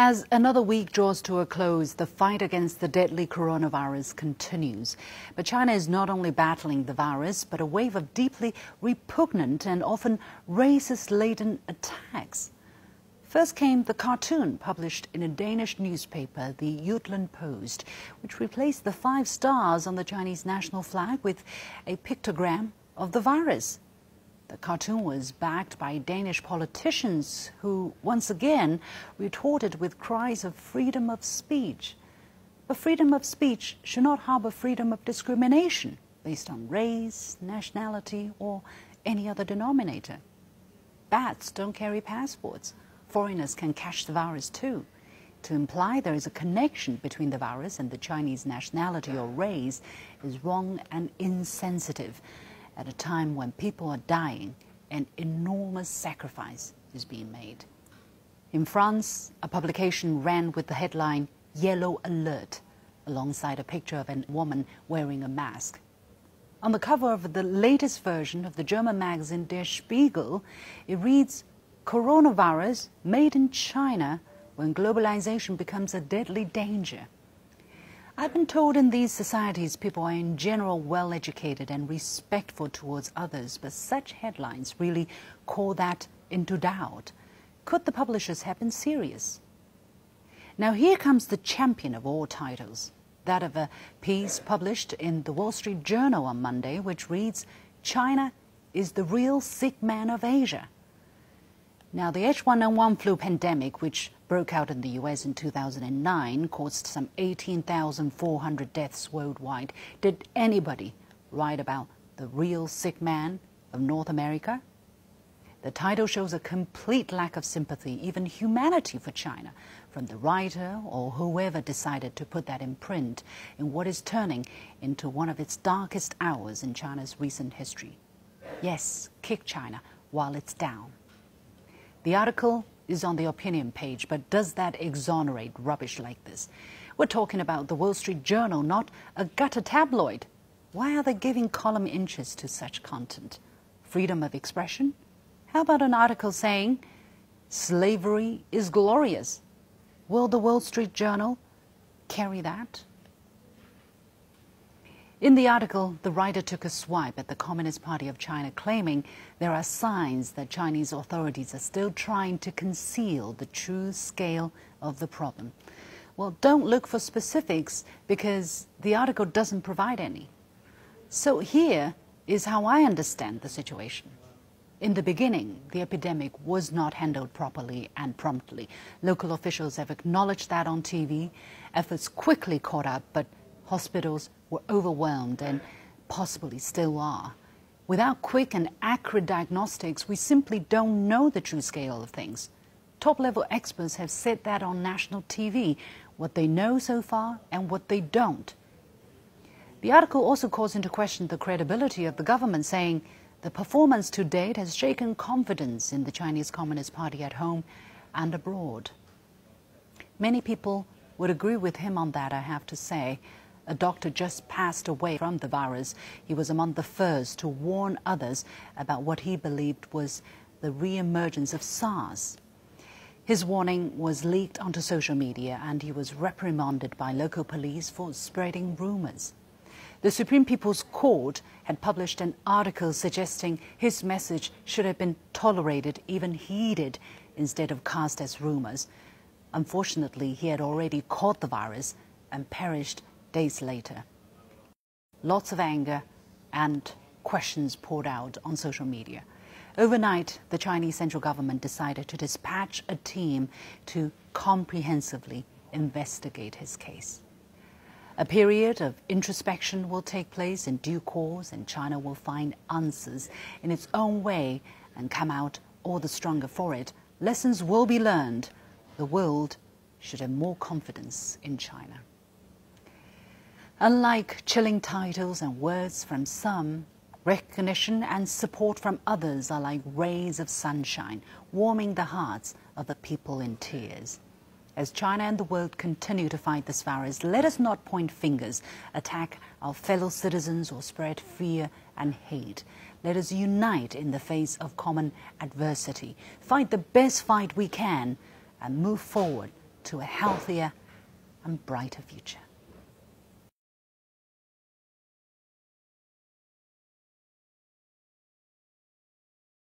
As another week draws to a close, the fight against the deadly coronavirus continues. But China is not only battling the virus, but a wave of deeply repugnant and often racist laden attacks. First came the cartoon published in a Danish newspaper, the Jutland Post, which replaced the five stars on the Chinese national flag with a pictogram of the virus. The cartoon was backed by Danish politicians who once again retorted with cries of freedom of speech. But freedom of speech should not harbor freedom of discrimination based on race, nationality, or any other denominator. Bats don't carry passports. Foreigners can catch the virus too. To imply there is a connection between the virus and the Chinese nationality or race is wrong and insensitive at a time when people are dying and enormous sacrifice is being made. In France, a publication ran with the headline Yellow Alert alongside a picture of a woman wearing a mask. On the cover of the latest version of the German magazine Der Spiegel, it reads Coronavirus made in China when globalization becomes a deadly danger. I've been told in these societies people are in general well educated and respectful towards others, but such headlines really call that into doubt. Could the publishers have been serious? Now, here comes the champion of all titles, that of a piece published in the Wall Street Journal on Monday, which reads China is the real sick man of Asia. Now, the H1N1 flu pandemic, which broke out in the US in 2009, caused some 18,400 deaths worldwide. Did anybody write about the real sick man of North America? The title shows a complete lack of sympathy, even humanity for China, from the writer or whoever decided to put that in print in what is turning into one of its darkest hours in China's recent history. Yes, kick China while it's down. The article is on the opinion page, but does that exonerate rubbish like this? We're talking about the Wall Street Journal, not a gutter tabloid. Why are they giving column inches to such content? Freedom of expression? How about an article saying, slavery is glorious? Will the Wall Street Journal carry that? In the article, the writer took a swipe at the Communist Party of China, claiming there are signs that Chinese authorities are still trying to conceal the true scale of the problem. Well, don't look for specifics because the article doesn't provide any. So here is how I understand the situation. In the beginning, the epidemic was not handled properly and promptly. Local officials have acknowledged that on TV. Efforts quickly caught up, but hospitals were overwhelmed and possibly still are. Without quick and accurate diagnostics, we simply don't know the true scale of things. Top level experts have said that on national TV, what they know so far and what they don't. The article also calls into question the credibility of the government, saying the performance to date has shaken confidence in the Chinese Communist Party at home and abroad. Many people would agree with him on that, I have to say. A doctor just passed away from the virus. He was among the first to warn others about what he believed was the re-emergence of SARS. His warning was leaked onto social media and he was reprimanded by local police for spreading rumors. The Supreme People's Court had published an article suggesting his message should have been tolerated, even heeded, instead of cast as rumors. Unfortunately, he had already caught the virus and perished days later. Lots of anger and questions poured out on social media. Overnight, the Chinese central government decided to dispatch a team to comprehensively investigate his case. A period of introspection will take place in due course, and China will find answers in its own way and come out all the stronger for it. Lessons will be learned. The world should have more confidence in China. Unlike chilling titles and words from some, recognition and support from others are like rays of sunshine, warming the hearts of the people in tears. As China and the world continue to fight this virus, let us not point fingers, attack our fellow citizens, or spread fear and hate. Let us unite in the face of common adversity, fight the best fight we can, and move forward to a healthier and brighter future.